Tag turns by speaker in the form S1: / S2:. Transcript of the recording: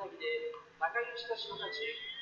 S1: 花火で仲良したちの勝ち。